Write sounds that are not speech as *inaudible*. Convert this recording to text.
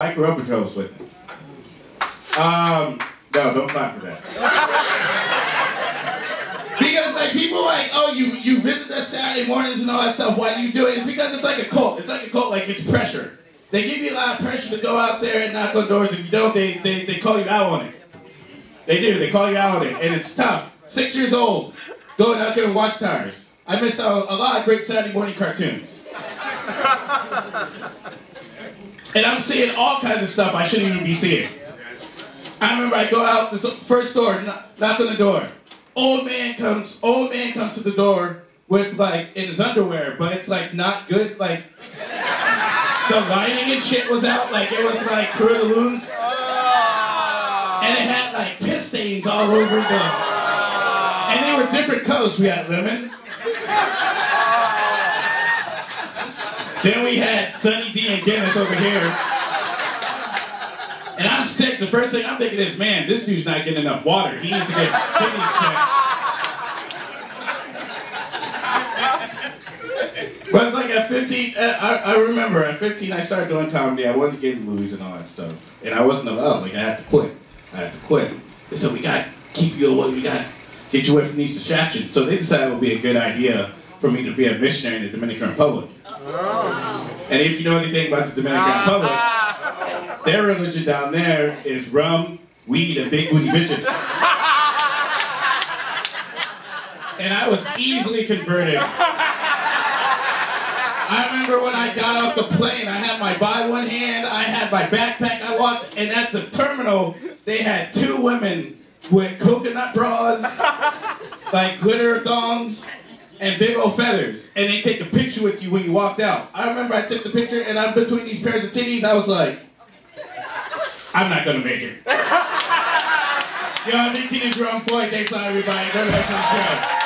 I grew up with Jehovah's Witness. Um, no, don't clap for that. because like people like, oh, you you visit us Saturday mornings and all that stuff. Why do you do it? It's because it's like a cult. It's like a cult. Like it's pressure. They give you a lot of pressure to go out there and knock on doors. If you don't, they they, they call you out on it. They do. They call you out on it, and it's tough. Six years old, going out there and watch watchtowers. I missed out a lot of great Saturday morning cartoons. And I'm seeing all kinds of stuff I shouldn't even be seeing. I remember I go out the first door, knock on the door. Old man comes, old man comes to the door with like in his underwear, but it's like not good. Like the lining and shit was out, like it was like Loons. And it had like piss stains all over the and they were different colors. We had lemon. Then we had Sunny D and Guinness over here. And I'm six. The first thing I'm thinking is, man, this dude's not getting enough water. He needs to get his kidneys checked. But it's like at 15, uh, I, I remember at 15 I started doing comedy. I wasn't getting movies and all that stuff. And I wasn't allowed. Like I had to quit. I had to quit. They said, we got to keep you away. We got to get you away from these distractions. So they decided it would be a good idea for me to be a missionary in the Dominican Republic. And if you know anything about the Dominican ah. Republic, their religion down there is rum, weed, and big booty bitches. And I was easily converted. I remember when I got off the plane, I had my Bible one hand, I had my backpack, I walked, and at the terminal, they had two women with coconut bras, like glitter thongs, and big old feathers, and they take a picture with you when you walked out. I remember I took the picture, and I'm between these pairs of titties, I was like, I'm not gonna make it. *laughs* Yo, I'm Kenan Jerome Floyd. Thanks a lot, everybody. Go to the show.